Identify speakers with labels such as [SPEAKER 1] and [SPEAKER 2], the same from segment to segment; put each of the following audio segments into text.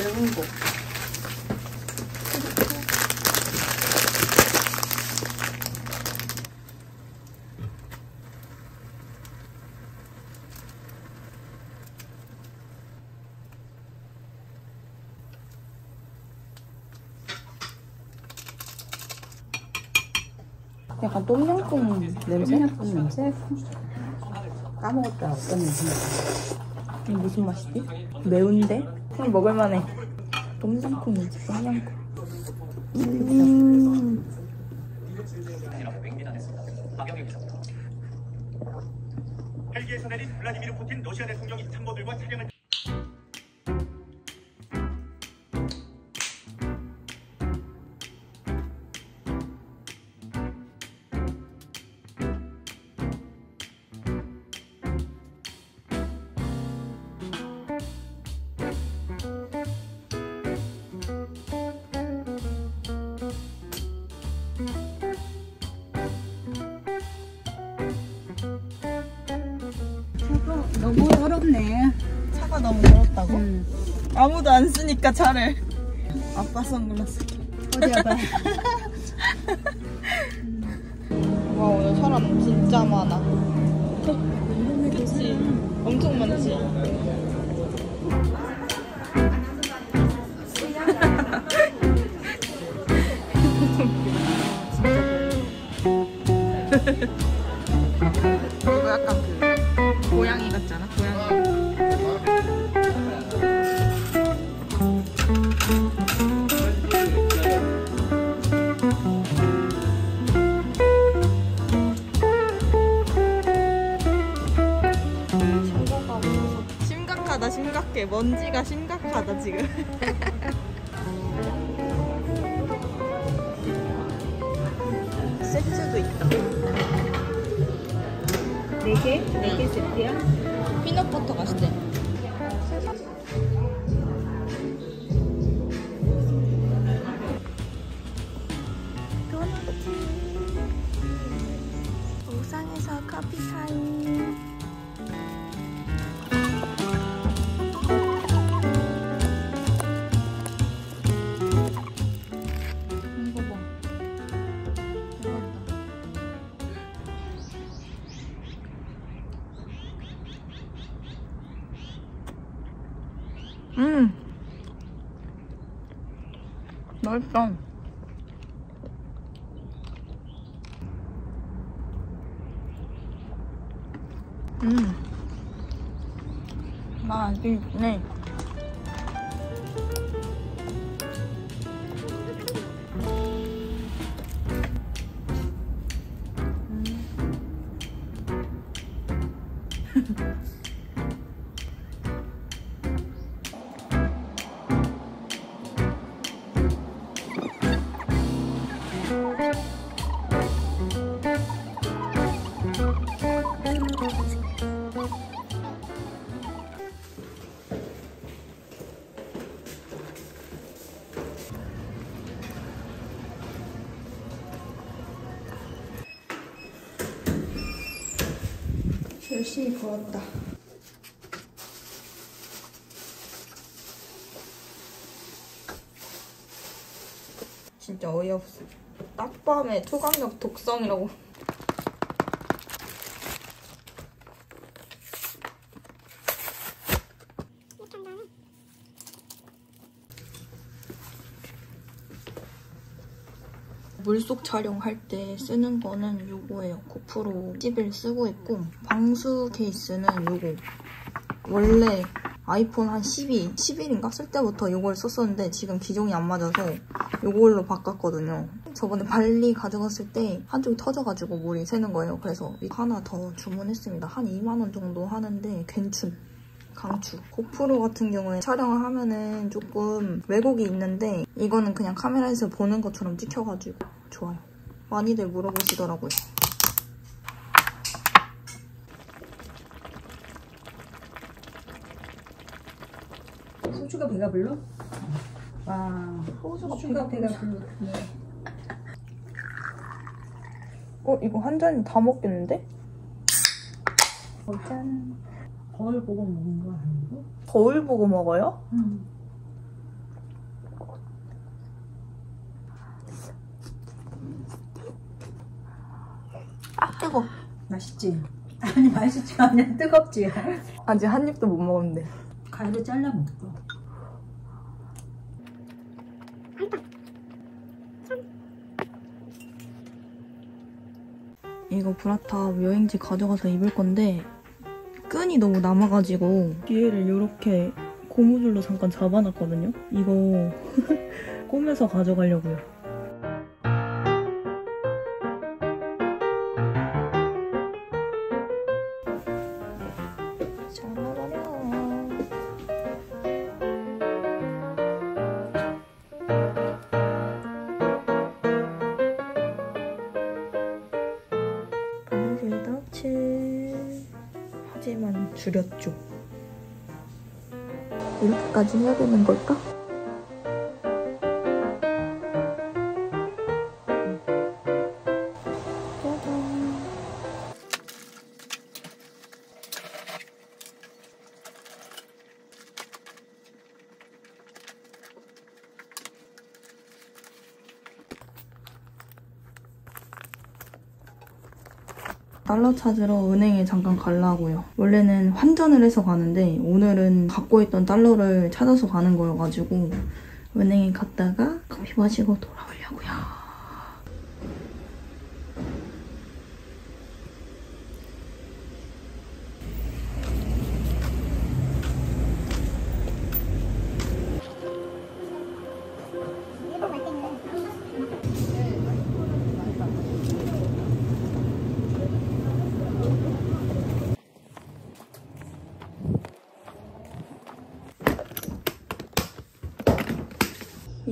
[SPEAKER 1] 매운 거. 약간 똠양꿍 냄새?
[SPEAKER 2] ต้ม냄새? 까먹었다 어떤 냄새?
[SPEAKER 1] 이게 무슨 맛이지? 매운데? 그냥 먹을만해. 냄새, 똠양꿍. 음.
[SPEAKER 3] 헬기에서 내린 블라디미르 푸틴 러시아 대통령이 참모들과 차량을
[SPEAKER 2] 너무 더럽네.
[SPEAKER 1] 차가 너무 더럽다고?
[SPEAKER 2] 응.
[SPEAKER 1] 아무도 안 쓰니까 차를. 아빠 선글라스.
[SPEAKER 2] 어디 봐봐.
[SPEAKER 1] 와, 오늘 사람 진짜 많아. 그치? 엄청 많지? 세트도 있다
[SPEAKER 2] 4개? 4개 세트야?
[SPEAKER 1] 피넛버터 맛있대 음. 맛있다 음. 맛있네 열심히 구웠다. 진짜 어이없어. 딱밤에 초강력 독성이라고. 물속 촬영할 때 쓰는 거는 요거예요. 고프로 11 쓰고 있고 방수 케이스는 요거. 원래 아이폰 한 12, 11인가 쓸 때부터 요걸 썼었는데 지금 기종이 안 맞아서 요걸로 바꿨거든요. 저번에 발리 가져갔을 때 한쪽이 터져가지고 물이 새는 거예요. 그래서 이거 하나 더 주문했습니다. 한 2만 원 정도 하는데 괜춘. 강추. 고프로 같은 경우에 촬영을 하면은 조금 왜곡이 있는데 이거는 그냥 카메라에서 보는 것처럼 찍혀가지고 좋아요. 많이들 물어보시더라고요.
[SPEAKER 2] 소주가 배가 불러? 와, 소주가 배가 불러. 네.
[SPEAKER 1] 어 이거 한 잔 다 먹겠는데?
[SPEAKER 2] 짠. 거울 보고 먹은 거 아니고?
[SPEAKER 1] 거울 보고 먹어요?
[SPEAKER 2] 응. 맛있지? 아니 맛있지가 않냐 뜨겁지?
[SPEAKER 1] 아직 한 입도 못 먹었는데.
[SPEAKER 2] 가위로 잘라 먹고
[SPEAKER 1] 이거 브라탑 여행지 가져가서 입을 건데 끈이 너무 남아가지고 뒤에를 이렇게 고무줄로 잠깐 잡아놨거든요. 이거 꼬매서 가져가려고요. 3시만 줄였죠. 이렇게까지 해야 되는 걸까? 달러 찾으러 은행에 잠깐 가려고요. 원래는 환전을 해서 가는데 오늘은 갖고 있던 달러를 찾아서 가는 거여가지고 은행에 갔다가 커피 마시고 돌아오려고요.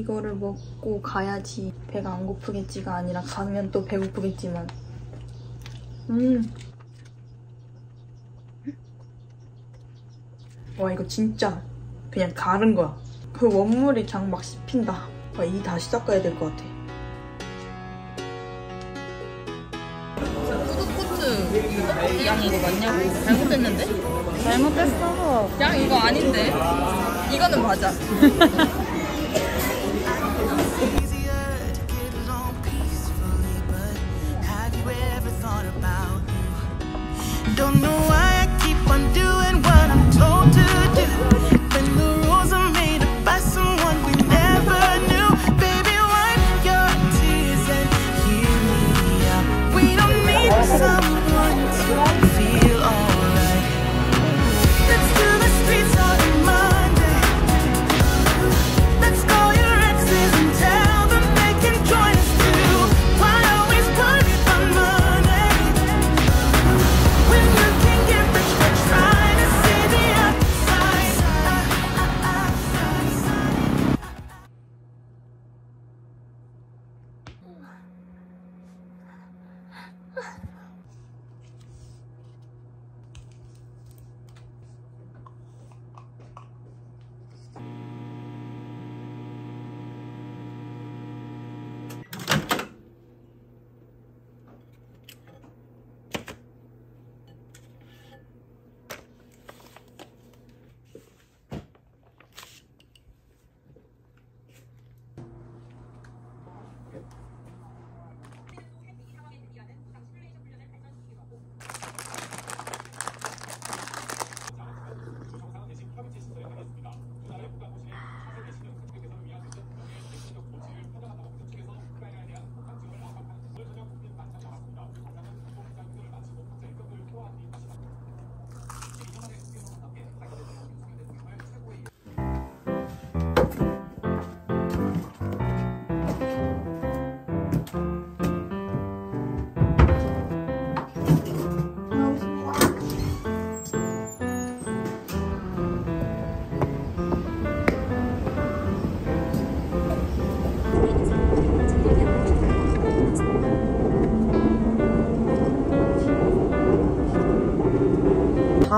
[SPEAKER 1] 이거를 먹고 가야지 배가 안 고프겠지가 아니라 가면 또 배고프겠지만. 음. 와 이거 진짜 그냥 가른 거야. 그 원물이 그냥 막 씹힌다. 와, 이 다시 닦아야 될 것 같아. 푸드코트 양 이거 맞냐고 잘못했는데?
[SPEAKER 2] 잘못했어.
[SPEAKER 1] 양 이거 아닌데? 이거는 맞아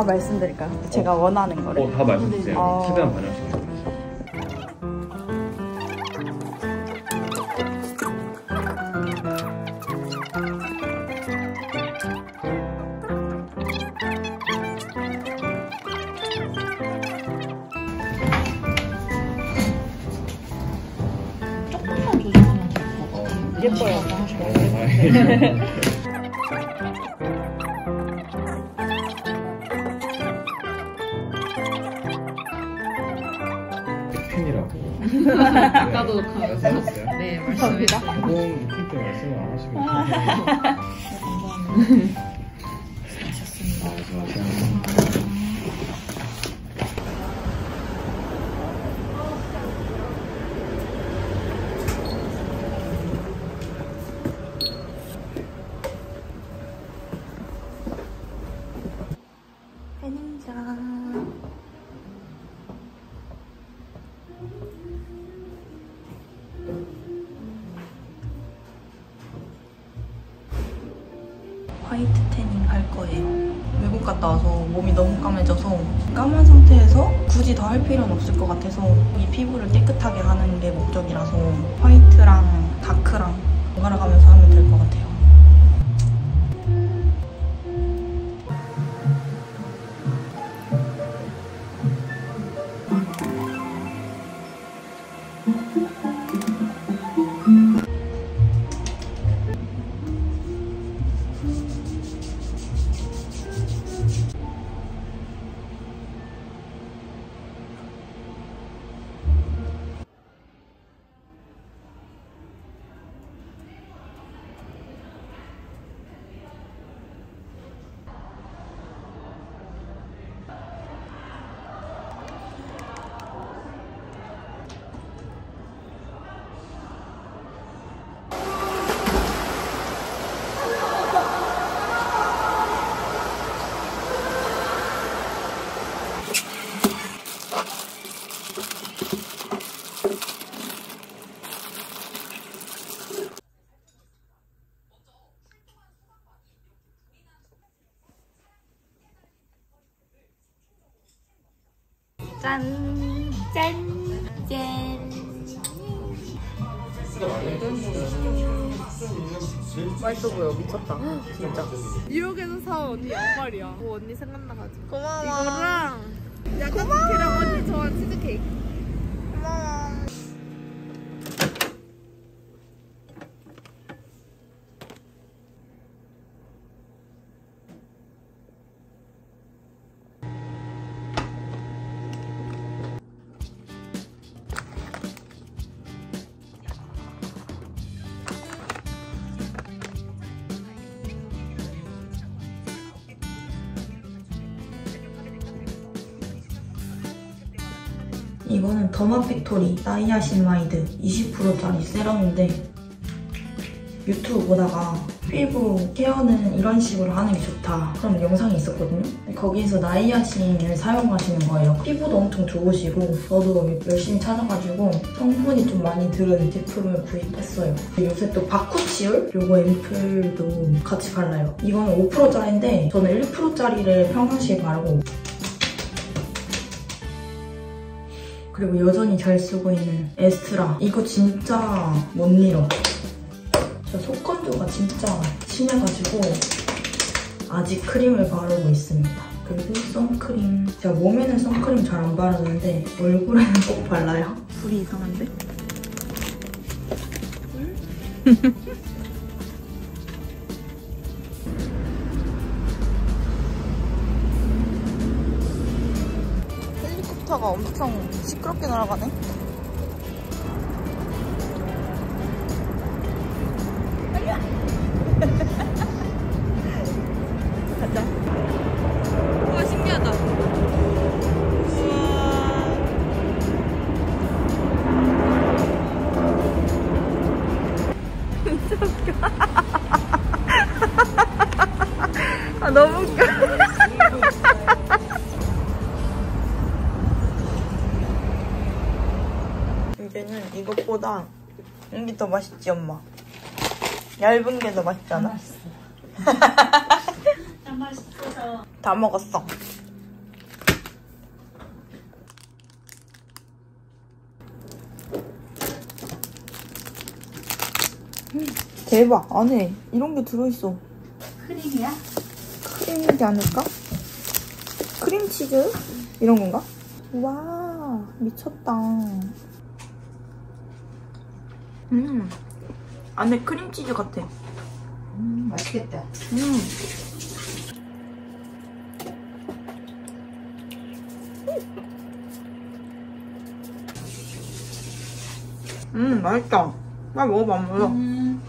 [SPEAKER 1] 다 말씀드릴까요? 제가 원하는 거를
[SPEAKER 4] 어, 다 말씀주세요.
[SPEAKER 1] 어.
[SPEAKER 4] 최대한 반영시켜요.
[SPEAKER 2] 예뻐요
[SPEAKER 4] 아까도 가면서 네 말씀입니다.
[SPEAKER 5] 너무 이렇게 말씀 안 하시고
[SPEAKER 1] 패닝장 화이트 태닝 할 거예요. 외국 갔다 와서 몸이 너무 까매져서 까만 상태에서 굳이 더 할 필요는 없을 것 같아서 이 피부를 깨끗하게 하는 게 목적이라서 화이트랑 다크랑 번갈아 가면서 하면 될 것 같아요. 짠! 맛있어 보여 미쳤다 진짜
[SPEAKER 4] 뉴욕에서 사온 언니 양말이야. 오 언니 생각나가지고.
[SPEAKER 1] 고마워
[SPEAKER 4] 이거랑 약간 걔랑 언니 좋아하는 치즈케이크.
[SPEAKER 1] 고마워 이거는 더마팩토리 나이아신아마이드 20%짜리 세럼인데 유튜브 보다가 피부 케어는 이런 식으로 하는 게 좋다 그런 영상이 있었거든요. 거기에서 나이아신을 사용하시는 거예요. 피부도 엄청 좋으시고 저도 열심히 찾아가지고 성분이 좀 많이 들은 제품을 구입했어요. 요새 또 바쿠치올? 요거 앰플도 같이 발라요. 이거는 5%짜리인데 저는 1%짜리를 평상시에 바르고 그리고 여전히 잘 쓰고 있는 에스트라. 이거 진짜 못 잃어 저 속건조가 진짜 심해가지고 아직 크림을 바르고 있습니다. 그리고 선크림. 제가 몸에는 선크림 잘 안 바르는데 얼굴에는 꼭 발라요? 불이 이상한데? 헬리콥터가 엄청 시끄럽게 날아가네. 아, 너무 웃겨. 이제는 이것보다 이게 더 맛있지 엄마 얇은 게 더 맛있지 않아? 다 먹었어 음, 대박 안에 이런 게 들어있어
[SPEAKER 2] 크림이야?
[SPEAKER 1] 크림이지 않을까? 크림치즈? 이런 건가? 와 미쳤다 음 안에 크림치즈 같아
[SPEAKER 2] 음, 맛있겠다.
[SPEAKER 1] 음. 음 맛있다. 나 먹어봐 안 먹어.
[SPEAKER 2] 음.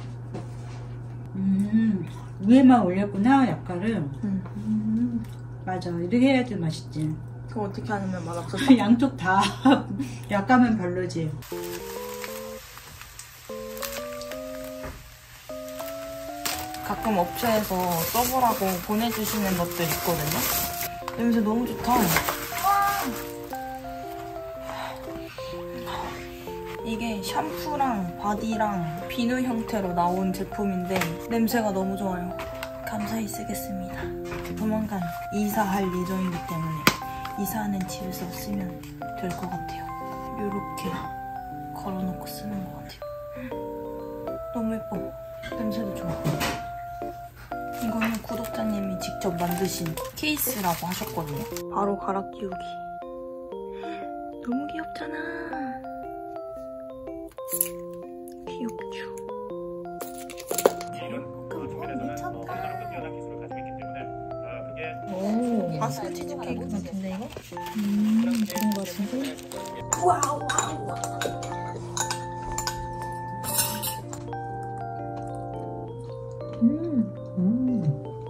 [SPEAKER 2] 음. 위에만 올렸구나, 약간을.
[SPEAKER 1] 음.
[SPEAKER 2] 음. 맞아. 이렇게 해야지 맛있지.
[SPEAKER 1] 그거 어떻게 하냐면 맛없어.
[SPEAKER 2] 양쪽 다 약간은 별로지.
[SPEAKER 1] 가끔 업체에서 써보라고 보내주시는 것들 있거든요. 냄새 너무 좋다. 이게 샴푸랑 바디랑 비누 형태로 나온 제품인데 냄새가 너무 좋아요. 감사히 쓰겠습니다. 조만간 이사할 예정이기 때문에 이사하는 집에서 쓰면 될 것 같아요. 이렇게 걸어놓고 쓰는 것 같아요. 너무 예뻐. 냄새도 좋아. 이거는 구독자님이 직접 만드신 케이스라고 하셨거든요. 바로 갈아 끼우기. 너무 귀엽잖아. 귀엽죠.
[SPEAKER 3] 어, 그게
[SPEAKER 2] 오.
[SPEAKER 1] 바스크 치즈케이크 같은데 이거?
[SPEAKER 2] 음, 좋은 것 같은데? 음.
[SPEAKER 5] 음,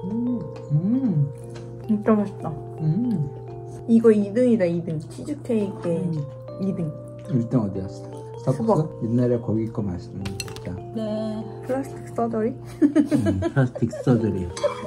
[SPEAKER 5] 음, 음,
[SPEAKER 1] 진짜 맛있다.
[SPEAKER 5] 음.
[SPEAKER 1] 이거 2등이다 2등. 치즈케이크의
[SPEAKER 2] 음.
[SPEAKER 1] 2등.
[SPEAKER 5] 1등 어디였어?
[SPEAKER 1] 수박.
[SPEAKER 5] 스타벅스? 옛날에 거기 거 맛있는 거 진짜.
[SPEAKER 2] 네.
[SPEAKER 1] 플라스틱 서저리?
[SPEAKER 5] 음, 플라스틱 서들이.